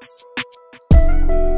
you